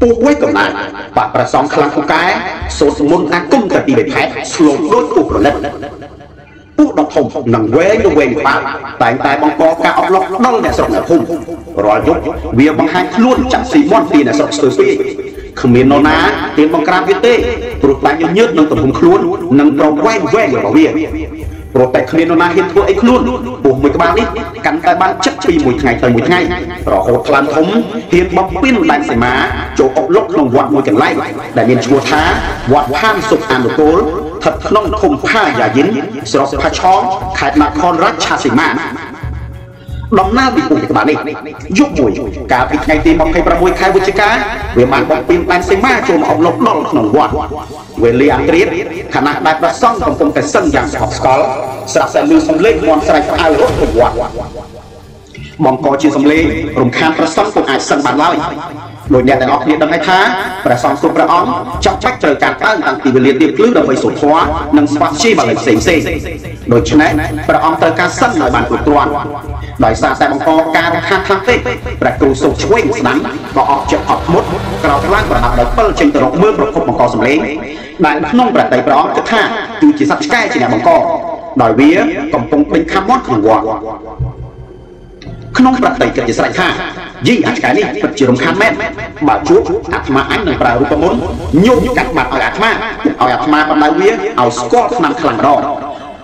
ពុះវៃកំណាចបាក់ប្រសងខ្លាំងពូកែសូត្រមុនអាគមទៅពីបេផែតស្លូតដូចពុះប្រណិតពុះដ៏ធំនិងវែងទៅវែងបាក់តែងតែបង្កការអប់រំដល់អ្នកស្រុកអ្នកភូមិរាល់យប់វាបង្ហាញខ្លួនចាក់ស៊ីមន់ពីអ្នកស្រុកស្ទើរពីគ្មាននរណាទៀនបង្ក្រាបវាទេព្រោះតែញញើតនឹងទំហំខ្លួននិងប្រវែងវែងរបស់វា ព្រោះតែគ្មាននរណាហ៊ានធ្វើអីខ្លួនពោះមួយក្បាលនេះកាន់តែបានចិត្តពីមួយថ្ងៃទៅមួយថ្ងៃរហូតខ្លាំងធំហ៊ានបំពេញដែនសីមាចូលអុកលុកក្នុងវត្តមួយកន្លែងដែលមានឈ្មោះថាវត្តផានសុខអនុគលស្ថិតក្នុងឃុំផាយាយិនស្រុកផាឆងខេត្តនគររាជសីមា ដំណើរពីពុទ្ធក្បាលនេះយប់មួយកាលពីថ្ងៃទី26ខែវិច្ឆិកាវាបានបំពេញដែនសីមាចូលមកអប់លុកដល់ក្នុងវត្តវេលាអង្គ្រាតខណៈដែលព្រះសង្ឃកំពុងតែសឹងយ៉ាងស្កប់ស្កល់ស្រាប់តែឮសំឡេងមន់ស្រែកផ្អើលរត់ទៅវត្តបង្កជាសំឡេងរំខានព្រះសង្ឃពុំអាចសឹងបានឡើយដោយអ្នកទាំងអស់គ្នាដឹងហើយថាព្រះសង្ឃគ្រប់ព្រះអង្គចាប់បាច់ត្រូវការកើងតាំងពីវេលាទៀបភ្លឺដើម្បីសុធម៌និងស្វាធ្យាយបាលីផ្សេងផ្សេងដូច្នេះព្រះអង្គត្រូវការសឹងឲ្យបានគ្រប់គ្រាន់ ដោយសារតែបង្កការរំខានខ្លាំងពេកព្រះគ្រូសុខឆ្វេងស្ដាំក៏អស់ចិត្តអត់ធ្មត់ក្រោកឡើងប្រដាប់ដោយពិលចេញទៅរកមើលប្រភពបង្កសម្លេងដែលក្នុងប្រតិព្រះអង្គគិតថាគឺជាសត្វឆ្កែជាអ្នកបង្កដោយវាកំពុងដេញខាំមាត់ក្នុងវត្តក្នុងប្រតិកិច្ចស្រេចថាយីអាចកែនេះពិតជារំខានមែនបើជួបអាត្មាអញនឹងប្រើរូបមន្តញោមកាត់បាត់ឲ្យអាត្មាឲ្យអាត្មាបណ្ដៅវាឲ្យស្គាល់ឆ្នាំខ្លាំងរង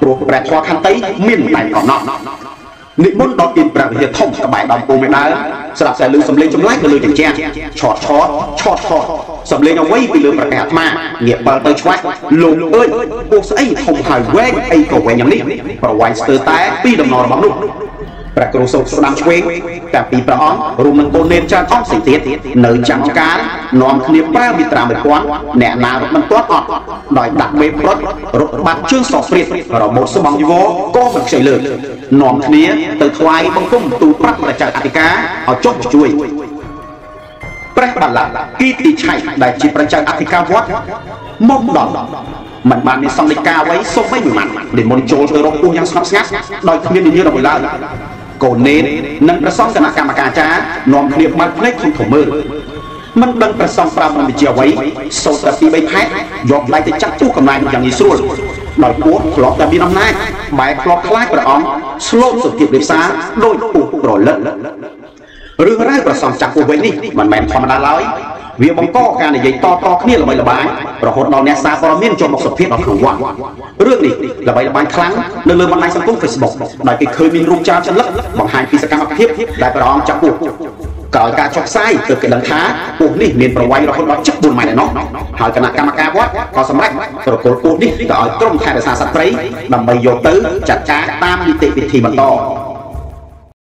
ព្រោះព្រះធម៌ខន្តីមានតែកំណត់ និមន្តដល់ទីព្រះវិហារធំក្បែរដំពូមេដើស្រាប់តែលើសំឡេងចម្លែកនៅលើជញ្ជាំងឆតឆតឆតឆតសំឡេងអ្វីពីលើប្រកាសអាត្មាងាកបើទៅឆ្វាច់លោកអើយពួកស្អីធំហើយវែងអីក៏វែងយ៉ាងនេះប្រវាយស្ទើរតែពីដំណររបស់នោះ ព្រះគ្រូសូត្រស្ដាំឆ្វេងតាំងពីព្រះអង្គរួមនឹងកូននេនច្រើនអង្គផ្សេងទៀតនៅចាំការនាំគ្នាប្រើវិត្រាមួយពាន់អ្នកណារត់មិនទាន់អត់ដោយដាក់មេព្រុតរត់បាត់ជើងសោព្រាតរបូតស្បង់ជីវរក៏មិនខ្ចីលើកនាំគ្នាទៅថ្វាយបង្គំទូលប្រាប់ព្រះចៅអធិការឲ្យចុះជួយព្រះបាលៈគីទីឆៃដែលជាព្រះចៅអធិការវត្តមកដល់មិនបានមានសង្ឃលេខាអ្វីសូម្បីមួយម៉ាត់និមន្តចូលទៅរកពោះយ៉ាងស្ងប់ស្ងាត់ដោយគ្មាននិយាយអ្វីឡើយ កូននេននិងព្រះសង្ឃគណៈកម្មការចារនាំគ្នាបាត់ភ្នែកធំធំមើលមិនដឹងព្រះសង្ឃប្រាប់នឹងវិជាអ្វីសូត្រតែពីបីផែតយកដៃទៅចាប់ពោះកំណាយយ៉ាងងាយស្រួលដោយពោះធ្លាប់តែមានអំណាចបែបធ្លាប់ខ្លាចព្រះអង្គស្លូតសុភាពរិផ្សាដោយពោះប្រលឹករឿងរ៉ាវប្រសំចាស់ពោះវិញនេះមិនមែនធម្មតាឡើយ វាបង្កការនិយាយតតគ្នាល្បីល្បាញរហូតដល់អ្នកសារព័ត៌មានចូលមកសភាដល់ក្នុងវត្តរឿងនេះល្បីល្បាញខ្លាំងនៅលើបណ្ដាញសង្គម Facebook ដោយគេឃើញមានរូបចោលចន្លឹកបង្ហាញពីសកម្មភាពដែលព្រះអង្គចាប់ពោះក្រោយការចុះផ្សាយទើបគេដឹងថាពូនេះមានប្រវែងរហូតដល់74ម៉ែត្រឯណោះហើយគណៈកម្មការវត្តក៏សម្រេចប្រគល់ពូនេះទៅឲ្យក្រុមថែរក្សាសត្វព្រៃដើម្បីយកទៅចាត់ការតាមនីតិវិធីបន្ត